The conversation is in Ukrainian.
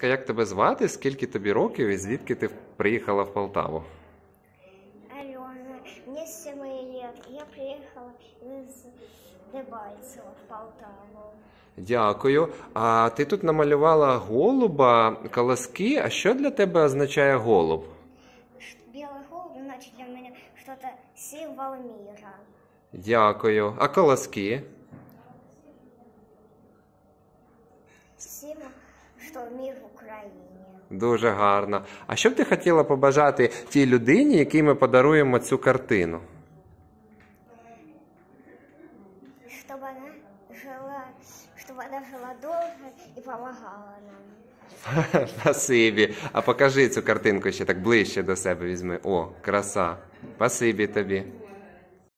ласка, як тебе звати, скільки тобі років і звідки ти приїхала в Полтаву? Алена, мне 7 лет. Я приехала из Дебальцева в Полтаву. Дякую. А ти тут намалювала голуба, колоски. А що для тебе означає голуб? Ш- Белый голубь, значит, для меня что-то символ мира. Дякую. А колоски? Символ, что мир в Украине. Дуже гарно. А що б ти хотіла побажати тій людині, якій ми подаруємо цю картину? Чтобы она жила, чтобы она жила долго и помогала нам. Спасибі. А покажи цю картинку ще так ближче до себе візьми. О, краса. Спасибі тобі.